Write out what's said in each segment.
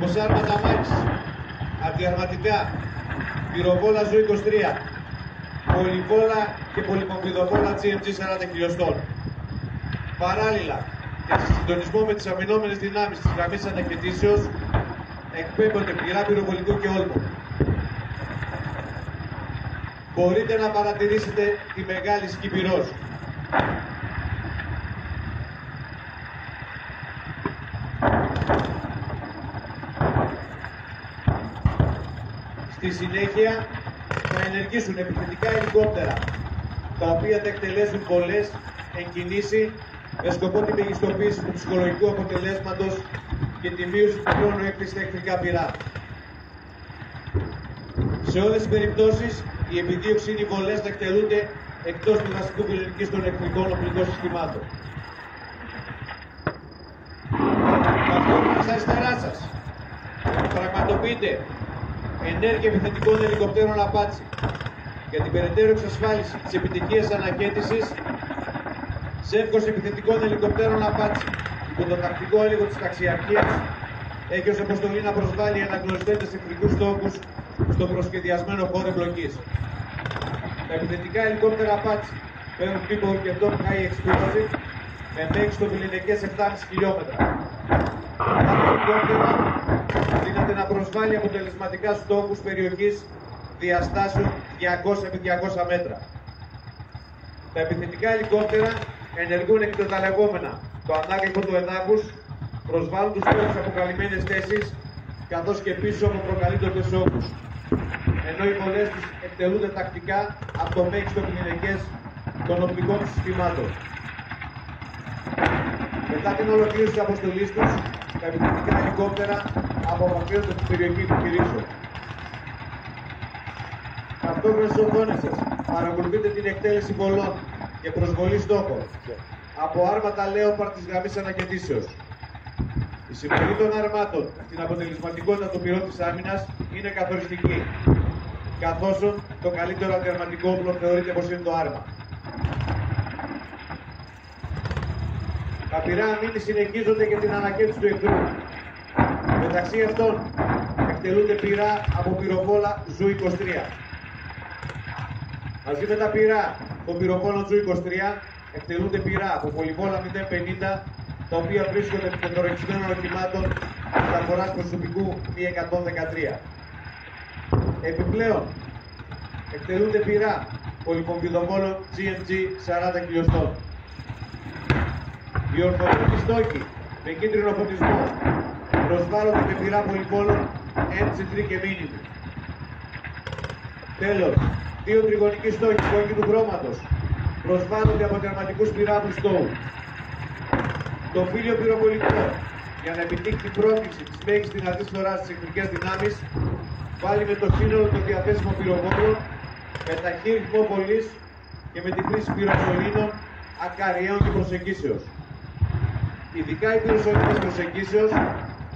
Ποσάρματα Μάξ, αντιαρματικά, πυροβόλα Ζωή 23, πολυβόλα και πολυπομπιδοβόλα GMG 40 χιλιοστών. Παράλληλα, και σε συντονισμό με τις αμυνόμενες δυνάμεις της γραμμής ανακαιτήσεως, εκπέμπονται πυρά πυροβολικού και όλμου. Μπορείτε να παρατηρήσετε τη μεγάλη σκυπηρός. Στη συνέχεια θα ενεργήσουν επιθετικά ελικόπτερα, τα οποία θα εκτελέσουν πολλές εγκινήσεις με σκοπό τη μεγιστοποίηση του ψυχολογικού αποτελέσματος και τη μείωση του χρόνου έκρηξη στα εχθρικά πυρά. Σε όλες τις περιπτώσεις, η επιδίωξη είναι οι βολές θα εκτελούνται εκτός του βασικού πυρηνικής των εχθρικών οπλικών συστημάτων. Ταυτόχρονα στα αριστερά σας πραγματοποιείται ενέργεια επιθετικών ελικοπτέρων Apache για την περαιτέρω εξασφάλιση της επιτυχίας ανακέτησης Ζεύγος επιθετικών ελικοπτέρων Apache υπό το τακτικό έλεγχο της ταξιαρχίας έχει ως αποστολή να προσβάλλει αναγνωριστέντες εχθρικούς στόχους στο προσχεδιασμένο χώρο εμπλοκής. Τα επιθετικά ελικόπτερα Apache παίρνουν τύπο και top high explosive με μέγιστο στο πιλινικές 7,5 χιλιόμετρα. Τα ελικόπτερα δύναται να προσβάλλει αποτελεσματικά στόχους περιοχής διαστάσεων 200 με 200 μέτρα. Τα επιθετικά ελικόπτερα ενεργούν εκ τα λεγόμενα το ανάκεφο του εδάφους, προσβάλλουν τους στόχους αποκαλυμμένες θέσεις, καθώς και πίσω από προκαλύπτονται όγκους. Ενώ οι βολές τους εκτελούνται τακτικά από το μέγιστο πινελικές των οπλικών συστημάτων. Μετά την ολοκλήρωση της αποστολής τους, τα επιθετικά ελικόπτερα απομακρύνονται την περιοχή του κηρύξεων. Ταυτόχρονα στις οθόνες σας παρακολουθείτε την εκτέλεση βολών και προσβολή στόχων από άρματα Λέοπαρ της γραμμής ανακαιτήσεως. Η συμμετοχή των αρμάτων στην αποτελεσματικότητα των πυρών της άμυνας είναι καθοριστική, καθώς το καλύτερο αντιαρματικό όπλο θεωρείται πως είναι το άρμα. Τα πυρά αμύνης συνεχίζονται για την αναχαίτιση του εχθρού. Μεταξύ αυτών εκτελούνται πυρά από πυροβόλα ZU 23. Μαζί με τα πυρά των πυροβόλων ZU 23 εκτελούνται πυρά από πολυβόλα 050 τα οποία βρίσκονται επί των οχημάτων μεταφοράς προσωπικού Μη-113. Επιπλέον, εκτελούνται πυρά πολυπομπιδομόλων GMG 40 χιλιοστών. Οι ορθοπούτοι στόχοι με κίτρινο φωτισμό προσβάλλονται με πυρά πολυπόλων MC3 και μήνυμου. Τέλος, δύο τριγωνικοί στόχοι κόκκινου χρώματος προσβάλλονται από τερματικούς πυράβλους στόου. Το φύλλο πυροβολικό, για να επιτύχει την πρόκληση της μέγιστης δυνατής φοράς στις εχθρικές δυνάμεις, πάλι με το σύνολο των διαθέσιμων πυροβόλων, με ταχύ ρυθμό βολής και με τη χρήση πυροσωλήνων, ακαριαίων και προσεγγίσεως. Ειδικά οι πυροσωλήνες προσεγγίσεως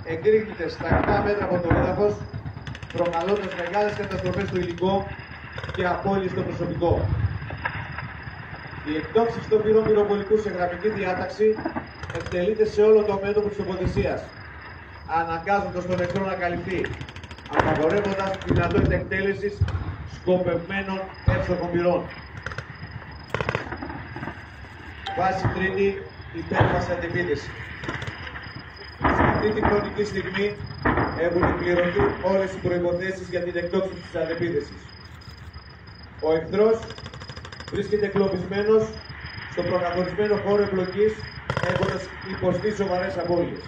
εγκρίνεται στα 7 μέτρα από το έδαφος, προκαλώντας μεγάλες καταστροφές στο υλικό και απώλειες στο προσωπικό. Η εκτόξη των πυρών πυροβολικού σε γραμμική διάταξη εκτελείται σε όλο το μέτωπο της τοποθεσίας, αναγκάζοντας τον εχθρό να καλυφθεί, απαγορεύοντας τη δυνατότητα εκτέλεσης σκοπευμένων εύστοχων πυρών. Βάση τρίτη, υπέρβαση αντιπίδεση. Σε αυτή τη χρονική στιγμή έχουν εκπληρωθεί όλες οι προϋποθέσεις για την εκτόξη της αντεπίδεσης. Ο εχθρός βρίσκεται εγκλωβισμένος στο προκαθορισμένο χώρο εμπλοκής έχοντας υποστεί σοβαρές απώλειες.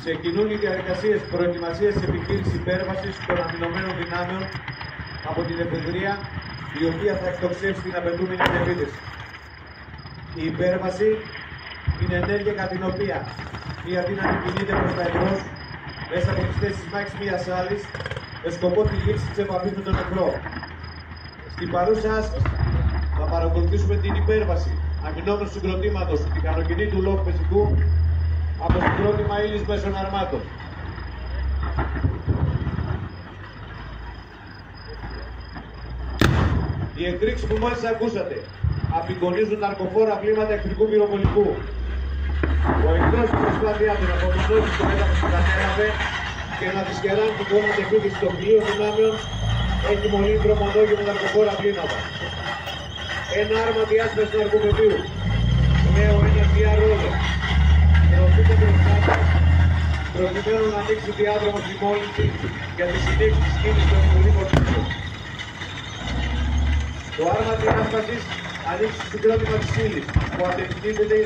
Ξεκινούν οι διαδικασίες προετοιμασίας της επιχείρησης υπέρβασης των αμυνωμένων δυνάμεων από την εφεδρεία η οποία θα εκτοξεύσει την απαιτούμενη επίθεση. Η υπέρβαση είναι ενέργεια κατά την οποία μια δύναμη κινείται προς τα εμπρός μέσα από τις θέσεις μάχης μιας άλλης με σκοπό τη λήψη της επαφής με τον εχθρό. Στην παρούσα άσκηση θα παρακολουθήσουμε την υπέρβαση αμυνόμενου συγκροτήματος στην κανοκινή του λόγου πεζικού από συγκρότημα ύλης μέσων αρμάτων. Οι εκρήξεις που μόλις ακούσατε απεικονίζουν ναρκοφόρα βλήματα εχθρικού πυροβολικού. Ο εκτός της προσπάθειά του να απομονώσει το έδαφος που κατέλαβε και να δυσκεράνει την κόμμα επίθεση των πλοίων δυνάμεων έχει μολύντρο μονόγιο με ναρκοπόρα πλήματα. Ένα άρμα διάσπαση ναρκοπαιδίου. Νέο ένα VR ρόλο. Προωθείται μπροστά προκειμένου να ανοίξει διάδρομος στη μόλυνση για τη συνέχιση της κίνησης των υπολείπων Το άρμα διάσπασης ανοίξει στο συγκρότημα της ύλης που αντιμετωπίζεται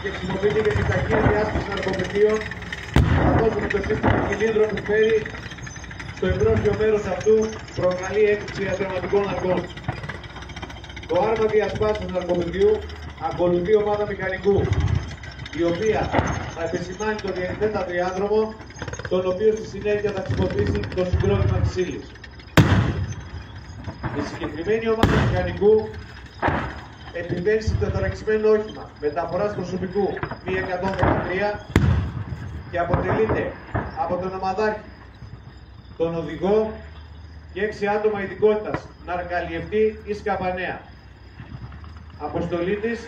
και χρησιμοποιείται για την ταχεία διάσπαση ναρκοπαιδίων καθώς με το σύστημα κινήτρων που φέρει στο εμπρόστιο μέρος αυτού προκαλεί έκρηξη διαδραματικών ναρκών. Το άρμα διασπάσεως ναρκοπαιδίου ακολουθεί ομάδα μηχανικού, η οποία θα επισημάνει το διανυθέτα διάδρομο, τον οποίο στη συνέχεια θα χρησιμοποιήσει το συγκρότημα της ύλης. Η συγκεκριμένη ομάδα μηχανικού επιβαίνει σε τετραξιμένο όχημα μεταφοράς προσωπικού μη 113 και αποτελείται από τον ομαδάρχη, τον οδηγό και έξι άτομα ειδικότητας ναρκαλιευτή ή σκαπανέα. Αποστολή τη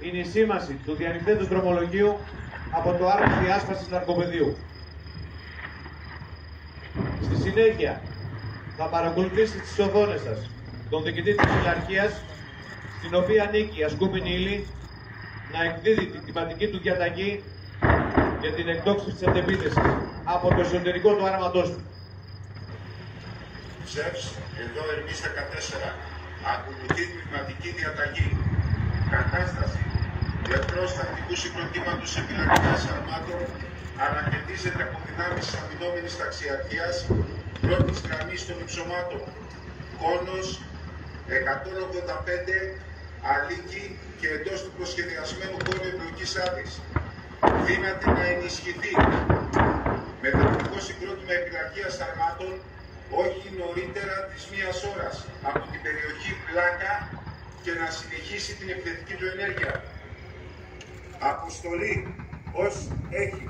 είναι η σήμαση του διανυθέντου δρομολογίου από το άρθρο διάσπασης ναρκοπαιδίου. Στη συνέχεια θα παρακολουθήσετε τις οθόνες σας τον διοικητή της Φιλαρχίας στην οποία ανήκει η ασκούμενη ύλη να εκδίδει την τιματική του διαταγή για την εκτόξευση της αντεπίθεσης από το εσωτερικό του άρματός του. Ζεύς, εδώ Ερμής 14. Ακολουθεί κλιματική διαταγή. Κατάσταση. Εχθρός τακτικούς συγκροτήματος επιλογής αρμάτων αναχαιτίζεται από δυνάμεις της αμυνόμενης ταξιαρχίας πρώτης γραμμής των υψωμάτων. Κόνος 185 αλήκη και εντός του προσχεδιασμένου χώρου εμπλοκής άδης δύναται να ενισχυθεί με το δικό συγκρότημα επιλαρχίας αρμάτων όχι νωρίτερα της μίας ώρας από την περιοχή Πλάκα και να συνεχίσει την επιθετική του ενέργεια. Αποστολή ως έχει.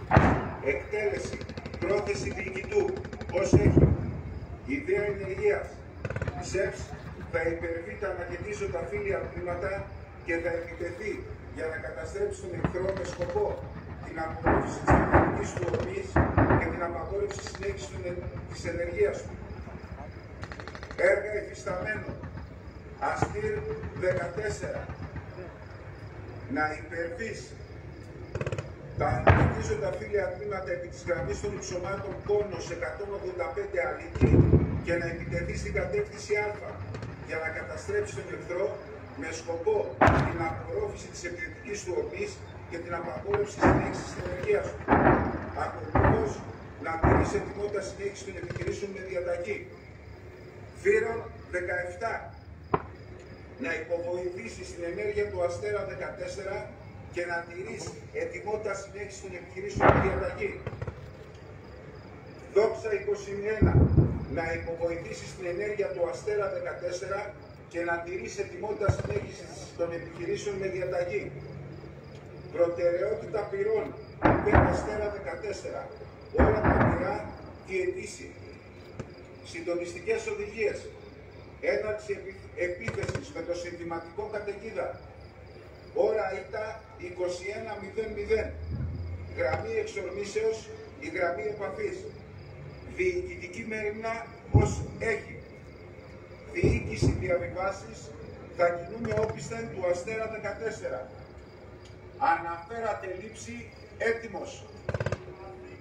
Εκτέλεση. Πρόθεση διοικητού ως έχει. Ιδέα ενεργείας. ΣΕΦΣ θα υπερβεί τα ανακαιτήσοντα φίλια τμήματα και θα επιτεθεί για να καταστρέψει τον εχθρό με σκοπό την απορρόφηση της ενεργικής του ορμής και την απαγόρευση συνέχισης της ενεργείας του. Έργα υφισταμένων. Αστήρ 14. Να υπερβείς τα ανακαιτήσοντα φίλια τμήματα επί της γραμμής των υψωμάτων κόνος 185 αλήκη και να επιτεθεί στην κατεύθυνση Α για να καταστρέψει τον εχθρό με σκοπό την απορρόφηση της επιθετικής του ορμής και την απαγόρευση συνέχιση της ενεργείας του. Ακολούθως, να τηρήσει ετοιμότητα συνέχιση των επιχειρήσεων με διαταγή. Φύρον 17. Να υποβοηθήσει στην ενέργεια του Αστέρα 14 και να τηρήσει ετοιμότητα συνέχιση των επιχειρήσεων με διαταγή. Δόξα 21. Να υποβοηθήσεις στην ενέργεια του Αστέρα 14 και να τηρήσει ετοιμότητα συνέχισης των επιχειρήσεων με διαταγή. Προτεραιότητα πυρών, 5 αστέρα 14. Όλα τα πυρά διαιτήσει. Συντονιστικές οδηγίες. Έναρξη επίθεσης με το συνθηματικό καταιγίδα. Ώρα ΙΤΑ 21.00. Γραμμή εξορμήσεως, η γραμμή επαφής. Διοικητική μεριμνά ως έχει. Διοίκηση διαβιβάσεις θα κινούμε όπισθεν του Αστέρα 14. Αναφέρατε λήψη έτοιμος.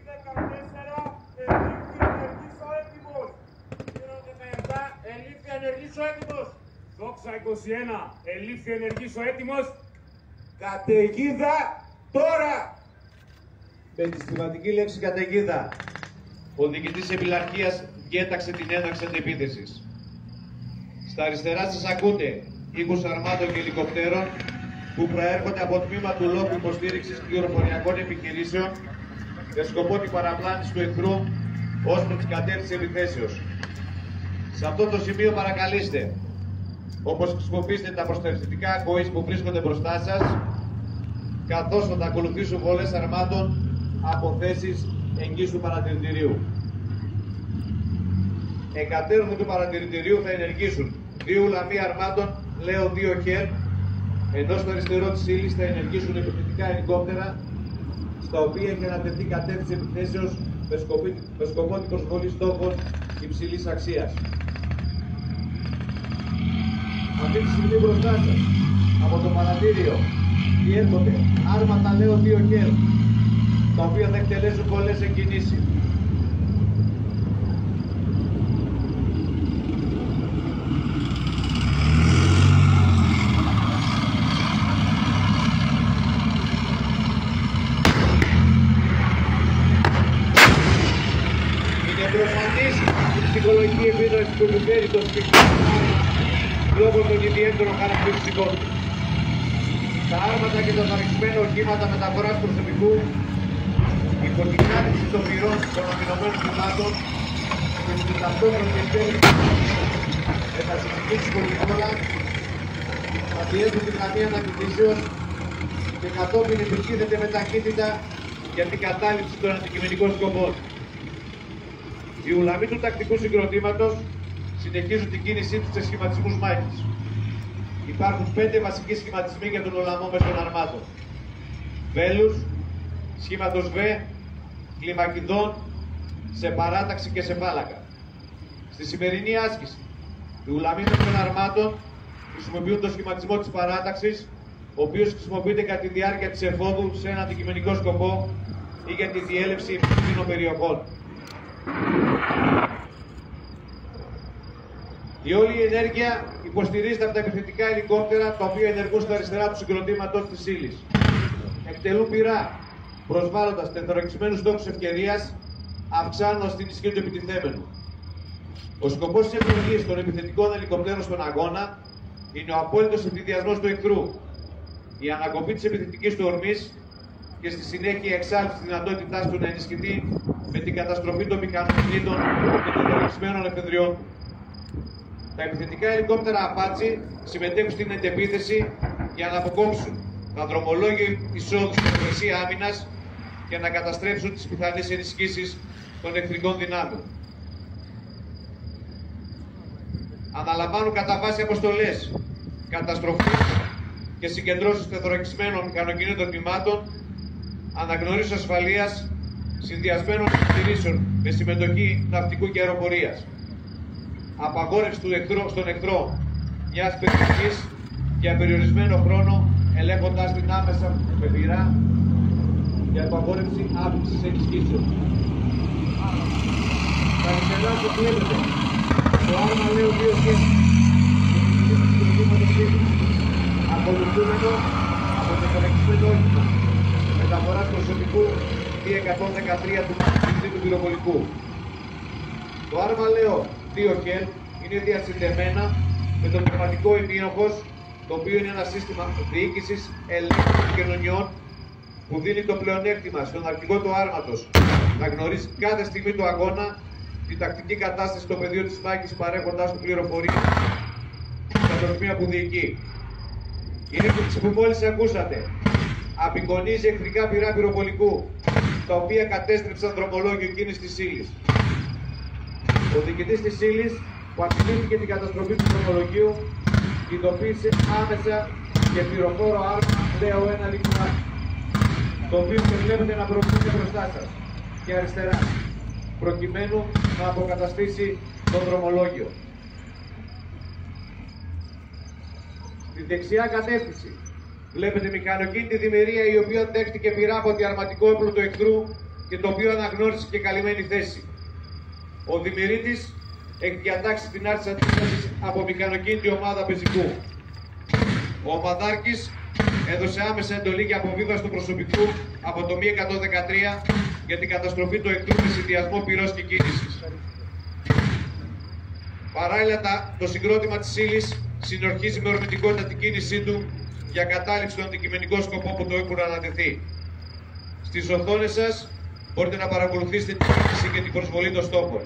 14, ελήφθη ενεργής ο έτοιμος. 17, ελήφθη ενεργής ο έτοιμος. Δόξα 21, ελήφθη ενεργής ο έτοιμος. Καταιγίδα τώρα! Με τη στιγματική λέξη καταιγίδα, ο διοικητής επιλαρχίας διέταξε την έναρξη αντεπίθεσης. Στα αριστερά σας ακούτε οίκους αρμάτων και ελικοπτέρων που προέρχονται από τμήμα του λόγου υποστήριξης πληροφοριακών επιχειρήσεων με σκοπό την παραπλάνηση του εχθρού ως προς την κατεύθυνση επιθέσεως. Σε αυτό το σημείο παρακαλείστε, όπως χρησιμοποιήσετε τα προστατευτικά ακοής που βρίσκονται μπροστά σας, καθώς θα τα ακολουθήσουν βολέ αρμάτων από θέσει εγγύσου παρατηρητηρίου. Εγκατέρωθεν του παρατηρητηρίου θα ενεργήσουν δύο λαμοί αρμάτων, λέω δύο χέρ, ενώ στο αριστερό της ύλης θα ενεργήσουν επιθετικά ελικόπτερα στα οποία έχει ανατεθεί κατεύθυνση επιθέσεως με σκοπό, με σκοπό την προσβολή στόχων υψηλής αξίας. Αυτή τη στιγμή μπροστά σας, από το παρατήριο, διέρχονται άρματα λέω δύο χέρ, τα οποία θα εκτελέσουν πολλές εκκινήσεις. Είναι προφανής η ψυχολογική επίδραση που επιφέρει το συγκεκριμένο λόγω των ιδιαίτερων χαρακτηριστικών τους. Τα άρματα και τα δανεισμένα οχήματα μεταφοράς προσωπικού, η φωτικάρηση των πυρών των αμυνωμένων θυμάτων και την ταυτόχρονη εκτέλεση μετασυντικής πολιτικόλα θα πιέζουν τη γραμμή ανακοινήσεως και κατόπιν επιτίθεται με ταχύτητα για την κατάληψη των αντικειμενικών σκοπών. Οι ουλαμοί του τακτικού συγκροτήματος συνεχίζουν την κίνησή τους σε σχηματισμούς μάχης. Υπάρχουν πέντε βασικοί σχηματισμοί για τον Ολαμό μέσω των αρμάτων. Βέλους, σχήματος Β, κλιμακιδών, σε παράταξη και σε φάλακα. Στη σημερινή άσκηση, οι ουλαμοί μέσω των αρμάτων χρησιμοποιούν το σχηματισμό της παράταξης, ο οποίος χρησιμοποιείται κατά τη διάρκεια της εφόδου σε ένα αντικειμενικό σκοπό ή για τη διέλευση επικίνδυνων περιοχών. Η όλη η ενέργεια υποστηρίζεται από τα επιθετικά ελικόπτερα τα οποία ενεργούν στα αριστερά του συγκροτήματος της ύλης. Εκτελούν πυρά, προσβάλλοντας τεθωρακισμένου στόχους ευκαιρίας, αυξάνοντας την ισχύ του επιτιθέμενου. Ο σκοπός της επιλογής των επιθετικών ελικοπτέρων στον αγώνα είναι ο απόλυτος εφηδιασμό του εχθρού, η ανακοπή της επιθετικής του ορμή και στη συνέχεια η εξάρτηση της δυνατότητάς του να ενισχυθεί με την καταστροφή των μηχανοκινήτων και των τεθωρακισμένων εφεδριών του. Τα επιθετικά ελικόπτερα Apache συμμετέχουν στην αντεπίθεση για να αποκόψουν τα δρομολόγια εισόδου στην υπηρεσία άμυνας και να καταστρέψουν τις πιθανές ενισχύσεις των εχθρικών δυνάμεων. Αναλαμβάνουν κατά βάση αποστολές καταστροφή και συγκεντρώσεις τεθωρακισμένων μηχανοκινήτων τμήματων, αναγνωρίσεων ασφαλείας, συνδυασμένων επιχειρήσεων με συμμετοχή ναυτικού και αεροπορίας απαγόρευση του εχθρό, στον εχθρό μιας περιοχής για περιορισμένο χρόνο ελέγχοντας την άμεσα με πυρά για απαγόρευση άφηξης ενισχύσεων. Τα αριστερά που βλέπετε, το άρμα λέω δύο σχέσεις ακολουθούμενο από το κονεξμένο όχημα μεταφοράς προσωπικού D113 του του πυροβολικού. Το άρμα λέω 2 χελ είναι διασυνδεμένα με το πνευματικό ημίωχος, το οποίο είναι ένα σύστημα διοίκησης ελέγχου των κοινωνιών που δίνει το πλεονέκτημα στον αρχηγό του άρματος να γνωρίζει κάθε στιγμή του αγώνα την τακτική κατάσταση στο πεδίο της μάχης παρέχοντάς του πληροφορίες στα τροφία που διοικεί. Η έκπληξη που μόλις ακούσατε απεικονίζει εχθρικά πυρά πυροβολικού, τα οποία κατέστρεψαν δρομολόγιο κίνησης της ύλης. Ο διοικητής της ύλης που αντιλήφθηκε την καταστροφή του δρομολογίου ειδοποίησε άμεσα και πυροφόρο άρμα λέω ένα λιχνάκι, το οποίο και βλέπετε να προχωρεί μπροστά σας και αριστερά, προκειμένου να αποκαταστήσει το δρομολόγιο. Στη δεξιά κατεύθυνση βλέπετε μηχανοκίνητη δημιουργία η οποία δέχτηκε πειρά από διαρματικό έπλο του εχθρού και το οποίο αναγνώρισε και καλυμμένη θέση. Ο Δημηρίτης έχει διατάξει την άρση αντίστασης από μηχανοκίνητη ομάδα πεζικού. Ο Ομαδάρκης έδωσε άμεσα εντολή για αποβίβαση του προσωπικού από το 113 για την καταστροφή του εχθρού με συνδυασμό πυρός και κίνησης. Παράλληλα, το συγκρότημα της ύλης συνορχίζει με ορμητικότητα την κίνησή του για κατάληψη των αντικειμενικών σκοπών που το έχουν ανατεθεί. Στις οθόνες σας μπορείτε να παρακολουθήσετε την κίνηση και την προσβολή των στόχων.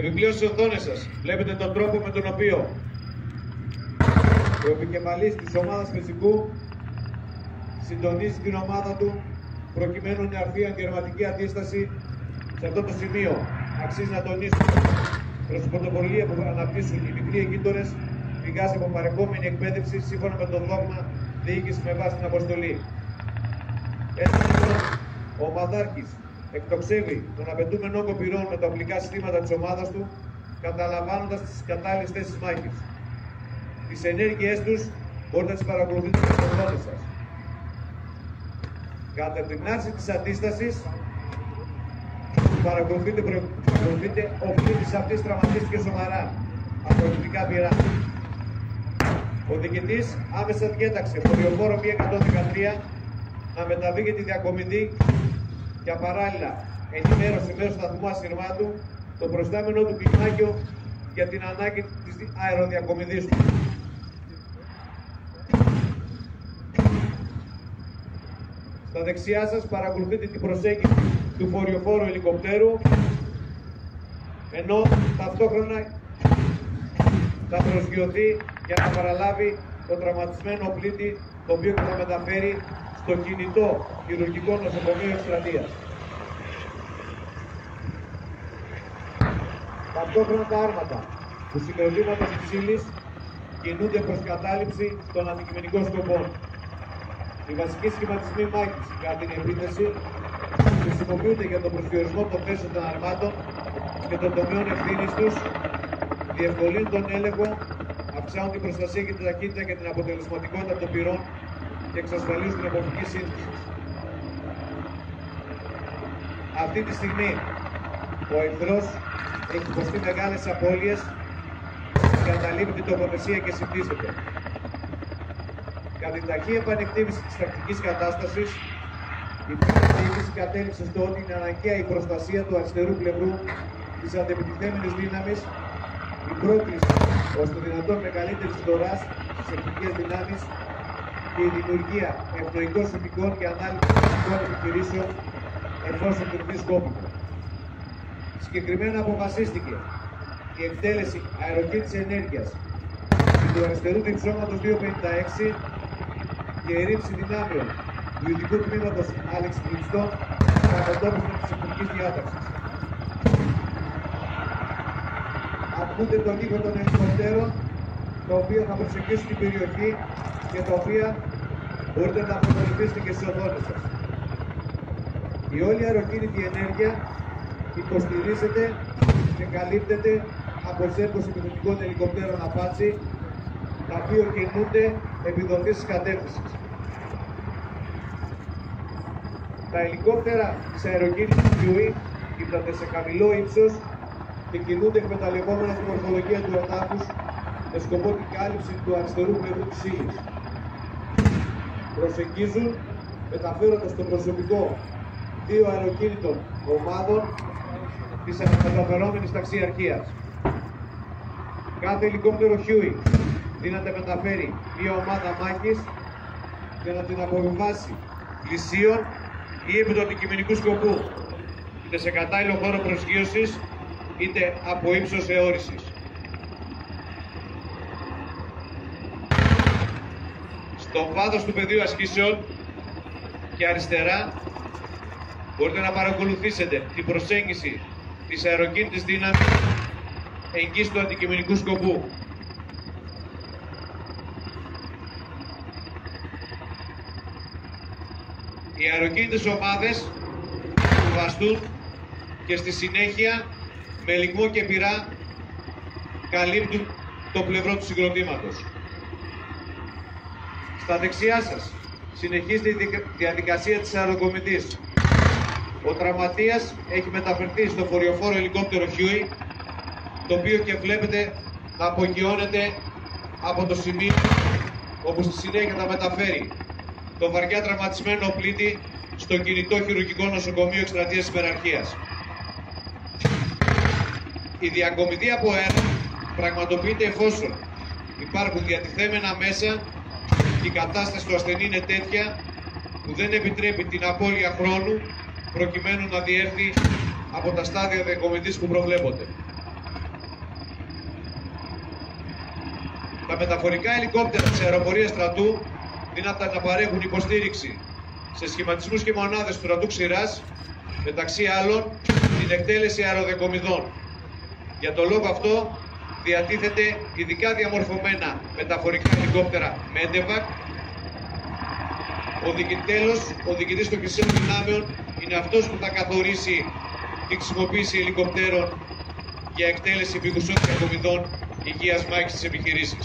Επιπλέον στις οθόνες σας βλέπετε τον τρόπο με τον οποίο ο επικεφαλής της ομάδας φυσικού συντονίζει την ομάδα του προκειμένου να έρθει αντιερματική αντίσταση σε αυτό το σημείο. Αξίζει να τονίσουμε προς την πρωτοβουλία που αναπτύσσουν οι μικροί εγκύτωρες πηγάζει από παρεχόμενη εκπαίδευση σύμφωνα με το δόγμα διοίκησης με βάση την αποστολή. Έτσι λοιπόν, ο Μαδάρχης εκτοξεύει τον απαιτούμενο όγκο πυρών με τα οπλικά συστήματα της ομάδας του, καταλαμβάνοντας τις κατάλληλες θέσεις μάχης. Τις ενέργειές τους μπορείτε να τις παρακολουθείτε στις οθόνες σας. Κατά την άρση της αντίστασης, παρακολουθείτε, προ- παρακολουθείτε ο φύλης αυτής τραυματίστηκε σοβαρά από ελληνικά πυρά. Ο διοικητής άμεσα διέταξε χωριοφόρο 113 να μεταβεί για τη διακομιδή και παράλληλα ενημέρωσε μέσω σταθμού ασυρμάτου το προστάμενο του κλιμάκιο για την ανάγκη της αεροδιακομιδής του. Στα δεξιά σας παρακολουθείτε την προσέγγιση του φοριοφόρου ελικοπτέρου ενώ ταυτόχρονα θα προσγειωθεί για να παραλάβει τον τραυματισμένο πλήτη το οποίο και θα μεταφέρει στο κινητό χειρουργικό νοσοκομείο εκστρατείας. Ταυτόχρονα τα άρματα του συγκροτήματος της ύλης κινούνται προς κατάληψη των αντικειμενικών σκοπών. Οι βασικοί σχηματισμοί μάχης κατά την επίθεση χρησιμοποιούνται για τον προσδιορισμό των θέσεων των αρμάτων και των τομέων ευθύνης τους, διευκολύνουν τον έλεγχο, αυξάνουν την προστασία και την ταχύτητα και την αποτελεσματικότητα των πυρών και εξασφαλίζουν την εποχική σύνθεση. Αυτή τη στιγμή ο εχθρός έχει υποστεί μεγάλες απώλειες και αναλύει την τοποθεσία και συμπτύσσεται. Κατά την ταχύ επανεκτίμηση της τακτικής κατάστασης, η πρώτη διοίκηση κατέληξε στο ότι είναι αναγκαία η προστασία του αριστερού πλευρού της αντεπιτιθέμενης δύναμης, η πρόκληση ως το δυνατόν μεγαλύτερης δωράς στις εθνικές δυνάμεις και η δημιουργία ευνοϊκών συνθηκών για ανάλυσης των επιχειρήσεων εφόσον κρυφτεί σκόπιμο. Συγκεκριμένα αποφασίστηκε η εκτέλεση αεροκίνητης ενέργειας του αριστερού διψώματος 256 και η ρήψη δυνάμεων του ειδικού τμήματος Άλεξ Κλειστών για αντιμετώπιση της εθνικής διάταξης. Ακούτε τον ήχο των ελικοπτέρων, τα οποία θα προσεγγίσουν την περιοχή και τα οποία μπορείτε να παρακολουθήσετε και στις οθόνες σας. Η όλη αεροκίνητη ενέργεια υποστηρίζεται και καλύπτεται από σέρκος επιθετικών ελικοπτέρων Apache, τα οποία κινούνται επί δομής της κατεύθυνσης. Τα ελικόπτερα της αεροκίνησης Huey κοίτανται σε χαμηλό ύψος και κινούνται εκμεταλλευόμενα τη μορφολογία του εδάφους με σκοπό την κάλυψη του αριστερού πλευρού της ύλης. Προσεγγίζουν μεταφέροντας το προσωπικό δύο αεροκίνητων ομάδων της αναμεταφερόμενης ταξιαρχίας. Κάθε ελικόπτερο Huey δύναται μεταφέρει μία ομάδα μάχης για να την αποβιβάσει πλησίων ή επί του αντικειμενικού σκοπού, είτε σε κατάλληλο χώρο προσγείωσης, είτε από ύψος αιώρησης. Στο βάθος του πεδίου ασκήσεων και αριστερά μπορείτε να παρακολουθήσετε την προσέγγιση της αεροκίνητης δύναμης εγγύς του αντικειμενικού σκοπού. Οι αεροκίνητες ομάδες του βαστούν και στη συνέχεια με λιγμό και πυρά καλύπτουν το πλευρό του συγκροτήματος. Στα δεξιά σας συνεχίζεται η δικα- διαδικασία της αεροκομιτής. Ο τραυματίας έχει μεταφερθεί στο φοριοφόρο ελικόπτερο Huey, το οποίο και βλέπετε να απογειώνεται από το σημείο όπου στη συνέχεια θα μεταφέρει τον βαριά τραυματισμένο πλήτη στο κινητό χειρουργικό νοσοκομείο εκστρατείας υπεραρχίας. Η διακομιδή από αέρα πραγματοποιείται εφόσον υπάρχουν διατηθέμενα μέσα και η κατάσταση του ασθενή είναι τέτοια που δεν επιτρέπει την απώλεια χρόνου προκειμένου να διέρθει από τα στάδια διακομιδής που προβλέπονται. Τα μεταφορικά ελικόπτερα της αεροπορίας στρατού δύναται να παρέχουν υποστήριξη σε σχηματισμούς και μονάδες του στρατού ξηράς, μεταξύ άλλων την εκτέλεση αεροδεκομιδών. Για τον λόγο αυτό διατίθεται ειδικά διαμορφωμένα μεταφορικά ελικόπτερα Medevac. Ο διοικητέλος, ο διοικητής των Χρυσαίων Δυνάμεων είναι αυτός που θα καθορίσει τη χρησιμοποίηση ελικοπτέρων για εκτέλεση επικουσών κακομιδών υγείας μάχης στις επιχειρήσεις.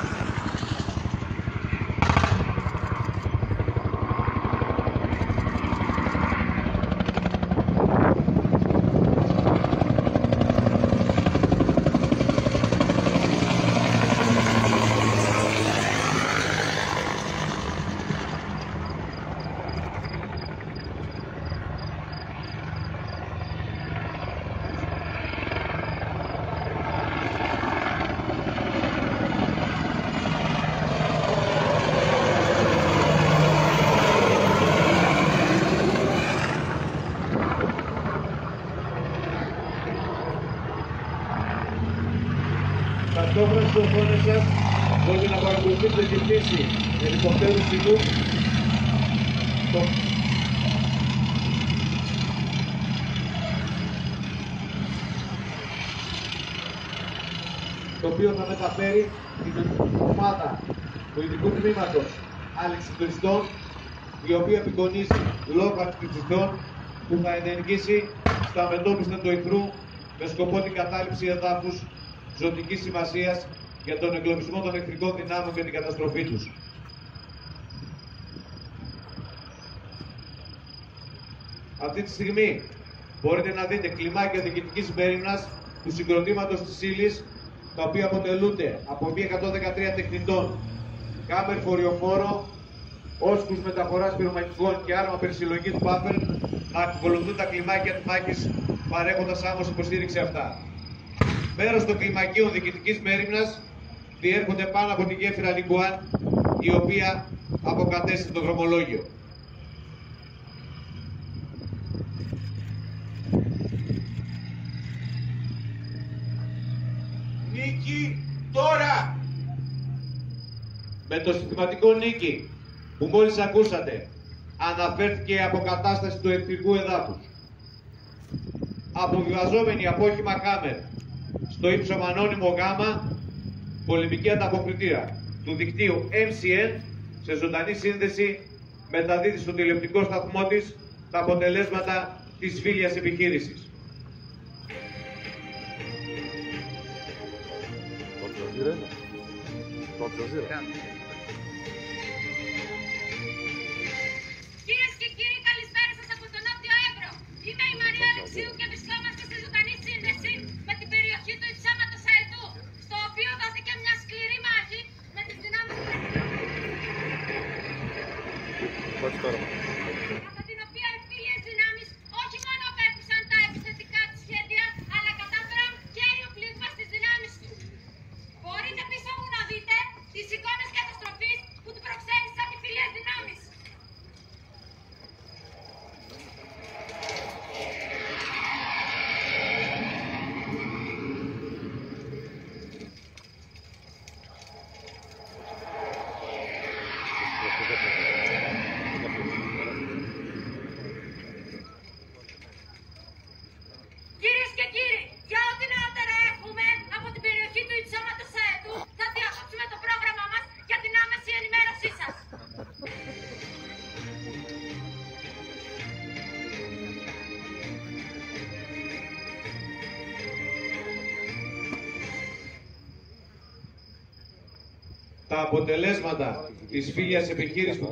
μπορείτε να παρακολουθήσετε τη πτήση ελικοπτέρου ψηλού το... το οποίο θα μεταφέρει την ομάδα του ειδικού τμήματος αλεξιπτωριστών η οποία απεικονίζει λόγω ακτιβιστών που θα ενεργήσει στα μετώπιστα του εχθρού με σκοπό την κατάληψη εδάφους ζωτικής σημασίας για τον εγκλωβισμό των εχθρικών δυνάμεων και την καταστροφή τους. Αυτή τη στιγμή μπορείτε να δείτε κλιμάκια διοικητικής μέρημνας του συγκροτήματος της ύλης, τα οποία αποτελούνται από μία 113 τεχνητών, κάμερ φοριοφόρο, όσκους μεταφοράς πυρομαχικών και άρμα περισυλλογής μπάφερ να ακολουθούν τα κλιμάκια της μάχης παρέχοντας άμμος υποστήριξη αυτά. Μέρος των κλιμακίων διοικητικής μέρημνας διέρχονται πάνω από την γέφυρα Λιγκουάν, η οποία αποκατέστησε το δρομολόγιο. Νίκη τώρα! Με το συστηματικό νίκη που μόλις ακούσατε, αναφέρθηκε η αποκατάσταση του εχθρικού εδάφους. Αποβιβαζόμενη απόχημα Χάμερ στο ύψο ανώνυμο γάμα πολεμική ανταποκριτήρα του δικτύου MCN σε ζωντανή σύνδεση μεταδίδει στο τηλεοπτικό σταθμό της τα αποτελέσματα της φίλιας επιχείρησης. Κυρίες και κύριοι, καλησπέρα σας από τον Νότιο Εύρο. Είμαι η Μαρία Αλεξίου και αποτελέσματα της φίλιας επιχείρησης που